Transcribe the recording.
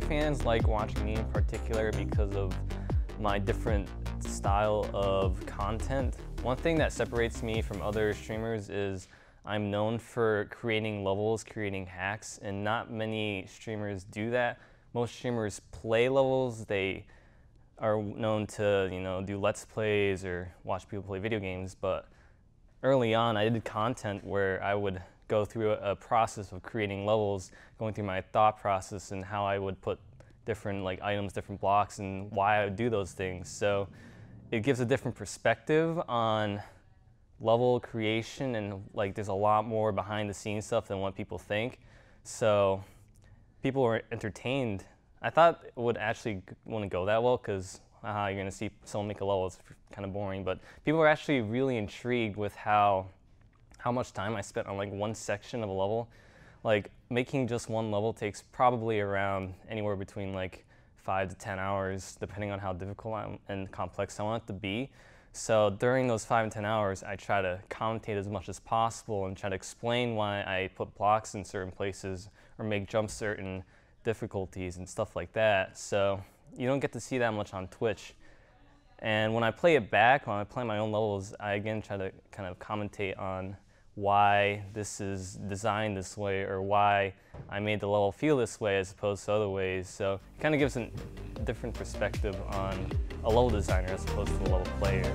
fans like watching me in particular because of my different style of content. One thing that separates me from other streamers is I'm known for creating levels, creating hacks, and not many streamers do that. Most streamers play levels, they are known to, you know, do let's plays or watch people play video games, but early on I did content where I would go through a, process of creating levels, going through my thought process and how I would put different like items, different blocks, and why I would do those things. So it gives a different perspective on level creation and like there's a lot more behind the scenes stuff than what people think. So people were entertained. I thought it would actually want to go that well because uh, you're going to see someone make a level. It's kind of boring, but people were actually really intrigued with how how much time I spent on like one section of a level. Like making just one level takes probably around anywhere between like five to 10 hours, depending on how difficult and complex I want it to be. So during those five and 10 hours, I try to commentate as much as possible and try to explain why I put blocks in certain places or make jumps certain difficulties and stuff like that. So you don't get to see that much on Twitch. And when I play it back, when I play my own levels, I again try to kind of commentate on why this is designed this way or why I made the level feel this way as opposed to other ways. So it kind of gives a different perspective on a level designer as opposed to a level player.